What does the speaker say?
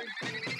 Música